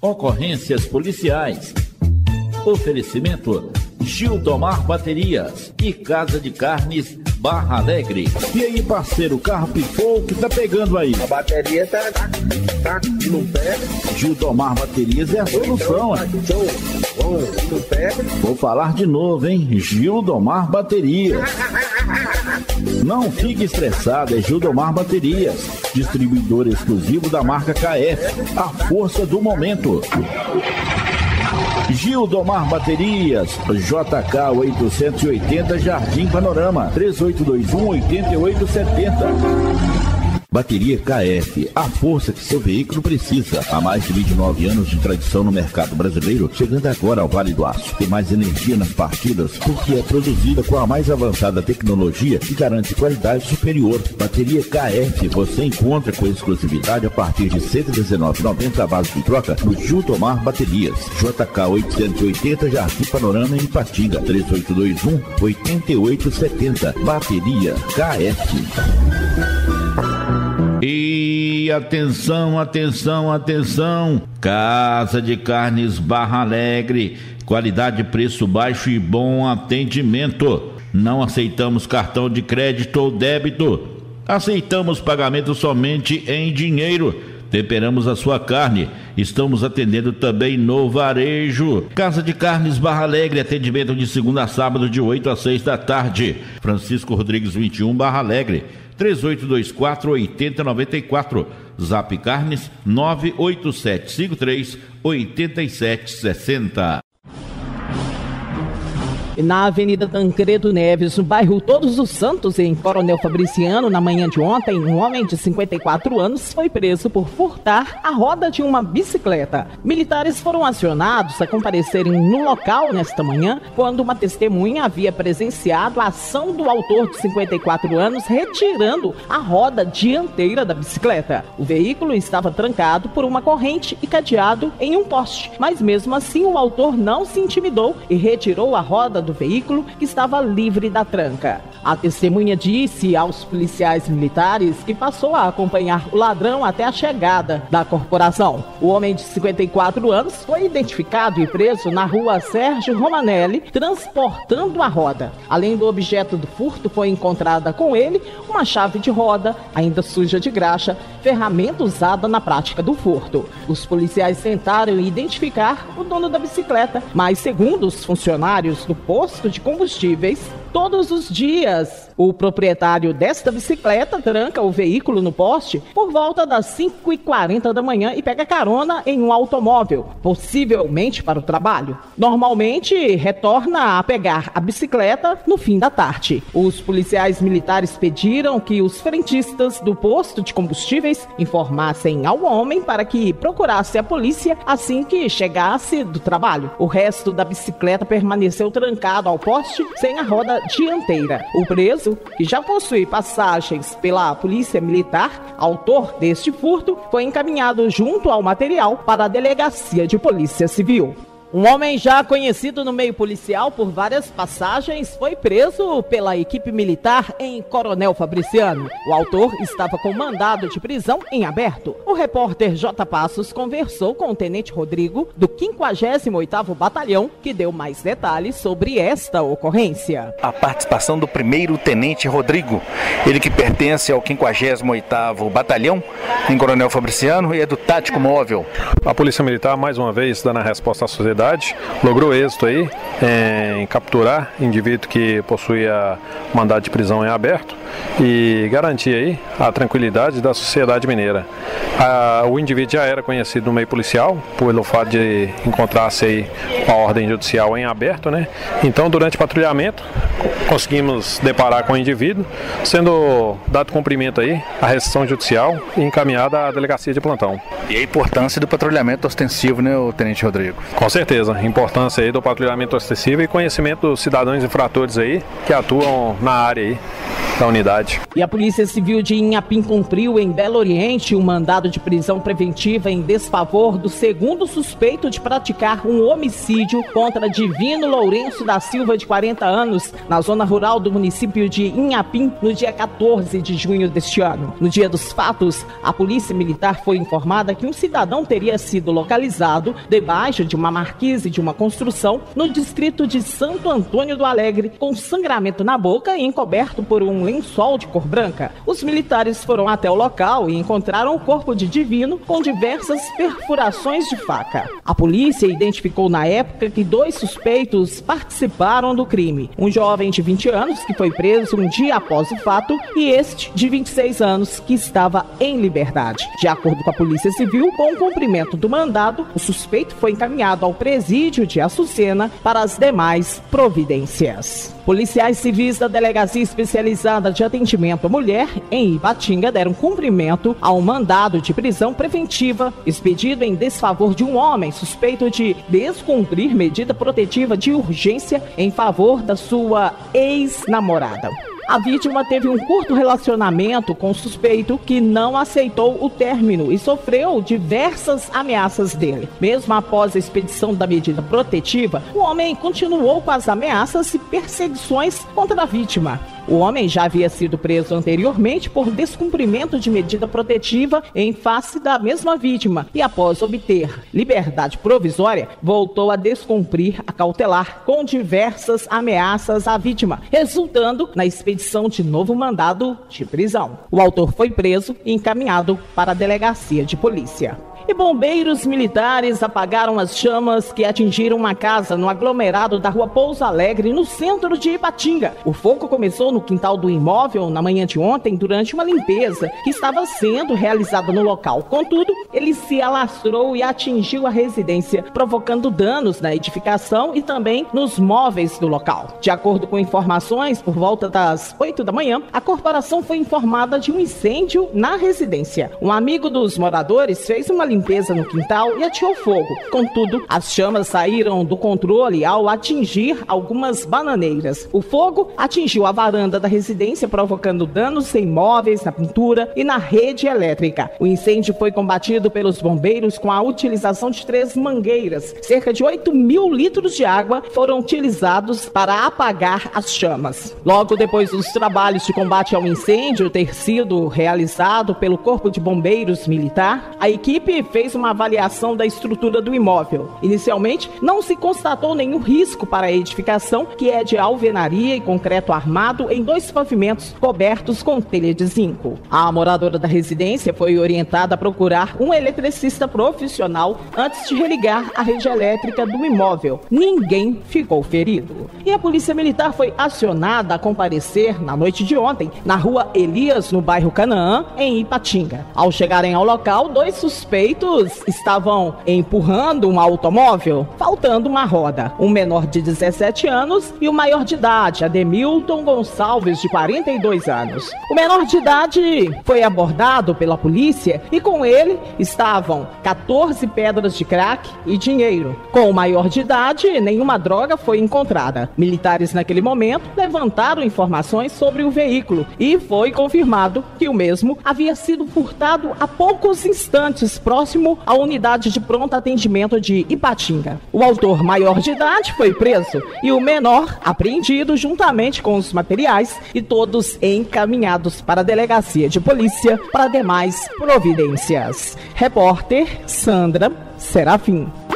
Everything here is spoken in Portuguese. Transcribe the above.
Ocorrências policiais. Oferecimento Gildomar Baterias e Casa de Carnes Barra Alegre. E aí, parceiro, o carro pifou, o que tá pegando aí? A bateria tá, tá, tá no pé. Gildomar Baterias é a solução, é. No pé. Vou falar de novo, hein? Gildomar Baterias. Não fique estressado, é Gildomar Baterias, distribuidor exclusivo da marca KF, a força do momento. Gildomar Baterias, JK 880 Jardim Panorama, 3821 8870. Bateria KF, a força que seu veículo precisa. Há mais de 29 anos de tradição no mercado brasileiro, chegando agora ao Vale do Aço. Tem mais energia nas partidas porque é produzida com a mais avançada tecnologia que garante qualidade superior. Bateria KF você encontra com exclusividade a partir de R$ 119,90 a base de troca no Gil Tomar Baterias. JK 880 Jardim Panorama em Patinga, 3821 8870. Bateria KF. E atenção, atenção, atenção! Casa de Carnes Barra Alegre, qualidade, preço baixo e bom atendimento. Não aceitamos cartão de crédito ou débito. Aceitamos pagamento somente em dinheiro. Temperamos a sua carne. Estamos atendendo também no varejo. Casa de Carnes Barra Alegre, atendimento de segunda a sábado de 8 a 6 da tarde. Francisco Rodrigues 21 Barra Alegre. 3824 8094. Zap Carnes 98753 8760. Na Avenida Tancredo Neves, no bairro Todos os Santos, em Coronel Fabriciano, na manhã de ontem, um homem de 54 anos foi preso por furtar a roda de uma bicicleta. Militares foram acionados a comparecerem no local nesta manhã, quando uma testemunha havia presenciado a ação do autor de 54 anos retirando a roda dianteira da bicicleta. O veículo estava trancado por uma corrente e cadeado em um poste, mas mesmo assim o autor não se intimidou e retirou a roda veículo que estava livre da tranca. A testemunha disse aos policiais militares que passou a acompanhar o ladrão até a chegada da corporação. O homem de 54 anos foi identificado e preso na rua Sérgio Romanelli, transportando a roda. Além do objeto do furto, foi encontrada com ele uma chave de roda, ainda suja de graxa, ferramenta usada na prática do furto. Os policiais tentaram identificar o dono da bicicleta, mas, segundo os funcionários do posto, posto de combustíveis todos os dias. O proprietário desta bicicleta tranca o veículo no poste por volta das 5h40 da manhã e pega carona em um automóvel, possivelmente para o trabalho. Normalmente retorna a pegar a bicicleta no fim da tarde. Os policiais militares pediram que os frentistas do posto de combustíveis informassem ao homem para que procurasse a polícia assim que chegasse do trabalho. O resto da bicicleta permaneceu trancado ao poste sem a roda dianteira. O preso, que já possui passagens pela Polícia Militar, autor deste furto, foi encaminhado junto ao material para a Delegacia de Polícia Civil. Um homem já conhecido no meio policial por várias passagens foi preso pela equipe militar em Coronel Fabriciano. O autor estava com mandado de prisão em aberto. O repórter J. Passos conversou com o tenente Rodrigo do 58º Batalhão, que deu mais detalhes sobre esta ocorrência. A participação do primeiro tenente Rodrigo, ele que pertence ao 58º Batalhão em Coronel Fabriciano e é do Tático Móvel. A Polícia Militar mais uma vez dando a resposta à sociedade logrou êxito aí em capturar indivíduo que possuía mandado de prisão em aberto e garantir aí a tranquilidade da sociedade mineira. A, o indivíduo já era conhecido no meio policial pelo fato de encontrar-se aí a ordem judicial em aberto, né? Então, durante o patrulhamento, conseguimos deparar com o indivíduo, sendo dado cumprimento aí à restrição judicial e encaminhada à delegacia de plantão. E a importância do patrulhamento ostensivo, né, o Tenente Rodrigo? Com certeza, importância aí do patrulhamento ostensivo e conhecimento dos cidadãos infratores aí que atuam na área aí. Da unidade. E a Polícia Civil de Inhapim cumpriu em Belo Oriente um mandado de prisão preventiva em desfavor do segundo suspeito de praticar um homicídio contra Divino Lourenço da Silva, de 40 anos, na zona rural do município de Inhapim, no dia 14 de junho deste ano. No dia dos fatos, a Polícia Militar foi informada que um cidadão teria sido localizado debaixo de uma marquise de uma construção no distrito de Santo Antônio do Alegre, com sangramento na boca e encoberto por um lençol de cor branca. Os militares foram até o local e encontraram o corpo de Divino com diversas perfurações de faca. A polícia identificou na época que dois suspeitos participaram do crime: um jovem de 20 anos que foi preso um dia após o fato e este de 26 anos que estava em liberdade. De acordo com a Polícia Civil, com o cumprimento do mandado, o suspeito foi encaminhado ao presídio de Açucena para as demais providências. Policiais civis da Delegacia Especializada de Atendimento à Mulher, em Ipatinga, deram cumprimento ao mandado de prisão preventiva expedido em desfavor de um homem suspeito de descumprir medida protetiva de urgência em favor da sua ex-namorada. A vítima teve um curto relacionamento com o suspeito que não aceitou o término e sofreu diversas ameaças dele. Mesmo após a expedição da medida protetiva, o homem continuou com as ameaças e perseguições contra a vítima. O homem já havia sido preso anteriormente por descumprimento de medida protetiva em face da mesma vítima e, após obter liberdade provisória, voltou a descumprir a cautelar com diversas ameaças à vítima, resultando na expedição de novo mandado de prisão. O autor foi preso e encaminhado para a delegacia de polícia e bombeiros militares apagaram as chamas que atingiram uma casa no aglomerado da rua Pouso Alegre, no centro de Ipatinga. O fogo começou no quintal do imóvel na manhã de ontem durante uma limpeza que estava sendo realizada no local. Contudo, ele se alastrou e atingiu a residência, provocando danos na edificação e também nos móveis do local. De acordo com informações, por volta das 8 da manhã, a corporação foi informada de um incêndio na residência. Um amigo dos moradores fez uma limpeza no quintal e atirou fogo. Contudo, as chamas saíram do controle ao atingir algumas bananeiras. O fogo atingiu a varanda da residência, provocando danos em móveis, na pintura e na rede elétrica. O incêndio foi combatido pelos bombeiros com a utilização de três mangueiras. Cerca de 8 mil litros de água foram utilizados para apagar as chamas. Logo depois dos trabalhos de combate ao incêndio ter sido realizado pelo Corpo de Bombeiros Militar, a equipe fez uma avaliação da estrutura do imóvel. Inicialmente, não se constatou nenhum risco para a edificação, que é de alvenaria e concreto armado em dois pavimentos cobertos com telha de zinco. A moradora da residência foi orientada a procurar um eletricista profissional antes de religar a rede elétrica do imóvel. Ninguém ficou ferido. E a Polícia Militar foi acionada a comparecer na noite de ontem na rua Elias, no bairro Canaã, em Ipatinga. Ao chegarem ao local, dois suspeitos suspeitos estavam empurrando um automóvel, faltando uma roda. Um menor de 17 anos e o maior de idade, Ademilton Gonçalves, de 42 anos. O menor de idade foi abordado pela polícia e com ele estavam 14 pedras de crack e dinheiro. Com o maior de idade, nenhuma droga foi encontrada. Militares naquele momento levantaram informações sobre o veículo e foi confirmado que o mesmo havia sido furtado há poucos instantes próximo à unidade de pronto atendimento de Ipatinga. O autor maior de idade foi preso e o menor apreendido juntamente com os materiais e todos encaminhados para a delegacia de polícia para demais providências. Repórter Sandra Serafim.